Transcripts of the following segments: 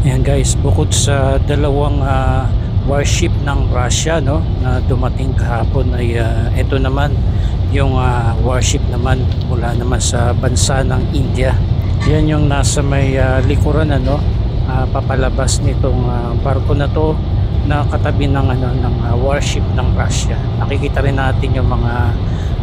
Ayan guys, bukod sa dalawang ah, warship ng Russia no na dumating kahapon ay ah, ito naman yung ah, warship naman mula naman sa bansa ng India. Yan yung nasa may ah, likuran ano, ah, papalabas nitong ah, barko na to na katabi ng ano ng ah, warship ng Russia. Nakikita rin natin yung mga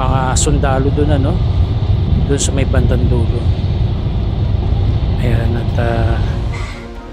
mga sundalo doon ano, doon sa may bandang dulo. Ayan at ah,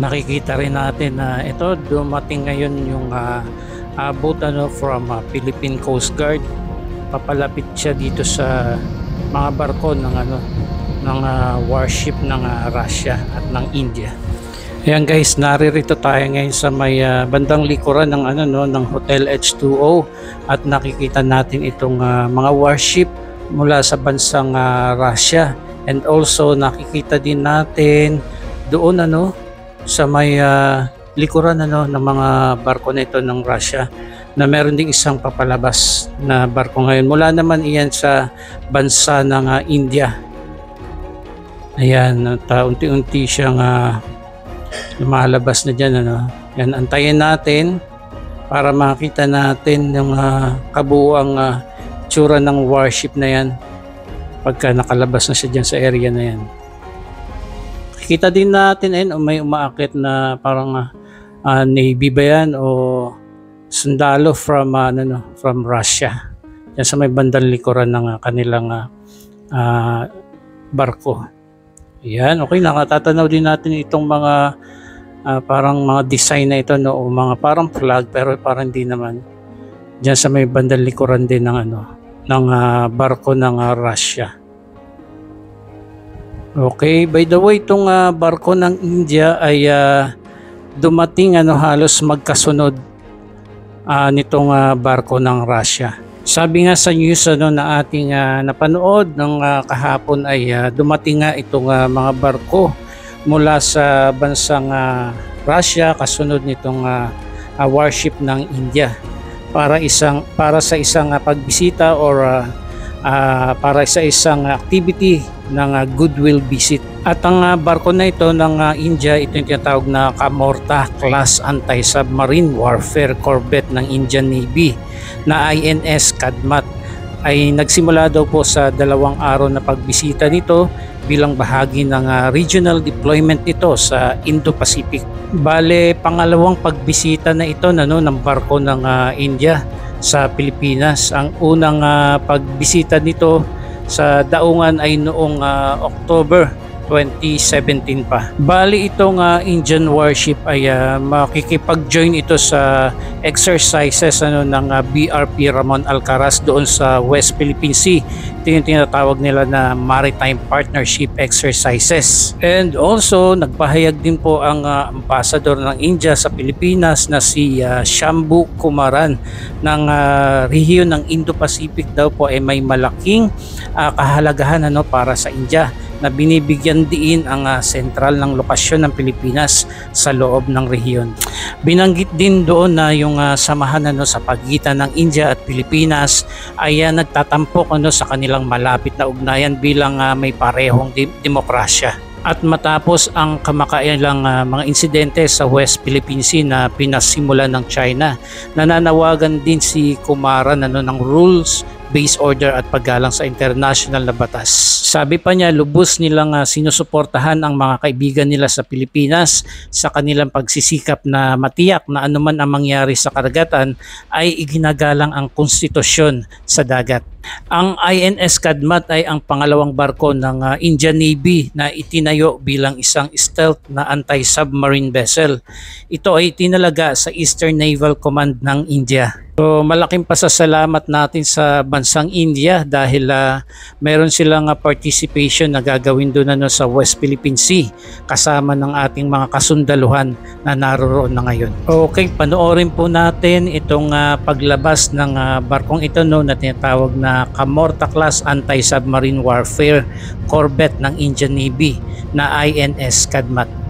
nakikita rin natin na ito dumating ngayon yung uh, abot ano from ah, Philippine Coast Guard papalapit siya dito sa mga barko ng ano ng ah, warship ng ah, Russia at ng India. Ayan guys, naririto tayo ngayon sa may ah, bandang likuran ng ano no ng Hotel H2O at nakikita natin itong ah, mga warship mula sa bansang ah, Russia and also nakikita din natin doon ano sa may ah, likuran ano ng mga barko na ito ng Russia na meron ding isang papalabas na barko ngayon. Mula naman iyan sa bansa ng ah, India. Ayan, ah, unti-unti siyang ah, lumalabas na dyan. Ano. Yan, antayin natin para makita natin yung ah, kabuuang ah, tsura ng warship na yan pagka nakalabas na siya dyan sa area na yan. Kita din natin ayun, may umaakit na parang ah, Navy ba yan o sundalo from ah, ano, no, from Russia. Yan sa may bandang likuran ng ah, kanilang ah, barko. Yan, okay lang. Tatanaw din natin itong mga ah, parang mga design na ito no, o mga parang flag pero parang hindi naman. Diyan sa may bandang likuran din ng ano ng ah, barko ng ah, Russia. Okay, by the way, itong ah, barko ng India ay ah, dumating ano halos magkasunod ah, nitong ah, barko ng Russia. Sabi nga sa news ano na ating ah, napanood ng ah, kahapon ay ah, dumating nga itong ah, mga barko mula sa bansang ah, Russia kasunod nitong ah, ah, warship ng India para isang para sa isang ah, pagbisita or ah, ah, para sa isang activity ng ah, goodwill visit. At ang ah, barko na ito ng ah, India, ito yung tinatawag na Kamorta Class Anti-Submarine Warfare Corvette ng Indian Navy na INS Kadmat ay nagsimula daw po sa dalawang araw na pagbisita nito bilang bahagi ng ah, regional deployment nito sa Indo-Pacific. Bale, pangalawang pagbisita na ito na, no, ng barko ng ah, India sa Pilipinas. Ang unang ah, pagbisita nito sa daungan ay noong ah, October 2017 pa. Bali itong ah, Indian warship ay ah, makikipag-join ito sa exercises ano ng ah, BRP Ramon Alcaraz doon sa West Philippine Sea. Ito yung tinatawag nila na Maritime Partnership Exercises. And also nagpahayag din po ang ah, ambassador ng India sa Pilipinas na si ah, Shambu Kumaran ng ah, rehiyon ng Indo-Pacific daw po ay may malaking ah, kahalagahan ano para sa India na binibigyan diin ang ah, sentral ng lokasyon ng Pilipinas sa loob ng rehiyon. Binanggit din doon na yung ah, samahan ano sa pagitan ng India at Pilipinas ay ah, nagtatampok ano sa kanilang malapit na ugnayan bilang ah, may parehong di- demokrasya. At matapos ang kamakailang ah, mga insidente sa West Philippine Sea na pinasimulan ng China, nananawagan din si Kumaran ano, ng rules based order at paggalang sa international na batas. Sabi pa niya, lubos nilang sinusuportahan ang mga kaibigan nila sa Pilipinas sa kanilang pagsisikap na matiyak na anuman ang mangyari sa karagatan ay iginagalang ang konstitusyon sa dagat. Ang INS Kadmat ay ang pangalawang barko ng uh, Indian Navy na itinayo bilang isang stealth na anti-submarine vessel. Ito ay tinalaga sa Eastern Naval Command ng India. So malaking pasasalamat natin sa bansang India dahil uh, meron silang uh, participation na gagawin doon ano, sa West Philippine Sea kasama ng ating mga kasundaluhan na naroroon na ngayon. Okay, panoorin po natin itong uh, paglabas ng uh, barkong ito no, na tinatawag na Kamorta Class Anti-Submarine Warfare Corvette ng Indian Navy na INS Kadmat.